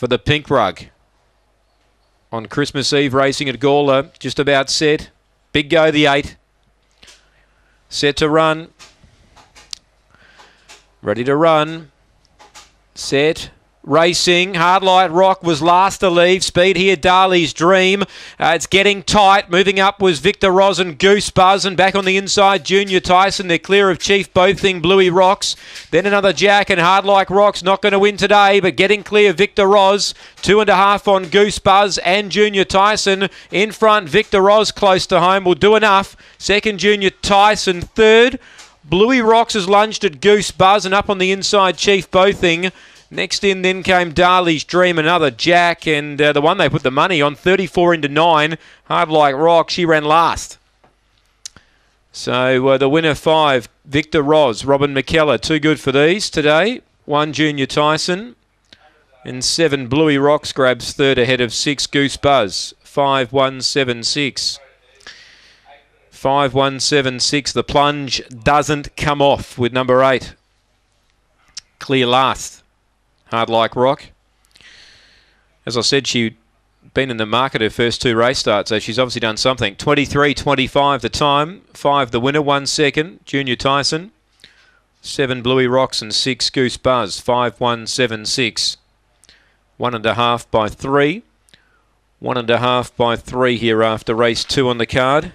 for the pink rug. On Christmas Eve racing at Gawler, just about set. Big go the eight. Set to run. Ready to run. Set. Racing, Hard Light Rock was last to leave. Speed here, Darley's Dream. Uh, it's getting tight. Moving up was Victor Roz and Goose Buzz, and back on the inside, Junior Tyson. They're clear of Chief Bothing, Bluey Rocks. Then another Jack and Hard Like Rocks. Not going to win today, but getting clear, Victor Roz. Two and a half on Goose Buzz and Junior Tyson. In front, Victor Roz close to home will do enough. Second, Junior Tyson. Third, Bluey Rocks has lunged at Goose Buzz, and up on the inside, Chief Bothing. Next in then came Darley's Dream, another Jack, and uh, the one they put the money on, 34 into 9. Hard like rock, she ran last. So uh, the winner five, Victor Roz, Robin McKellar, too good for these today. One Junior Tyson, and seven Bluey Rocks grabs third ahead of six Goose Buzz, five one seven six. 5176. The plunge doesn't come off with number eight. Clear last. Hard like rock. As I said, she'd been in the market her first two race starts, so she's obviously done something. 23.25 the time, five the winner, one second. Junior Tyson, seven Bluey Rocks and six Goose Buzz. Five one seven six. One and a half by three. One and a half by three here after race two on the card.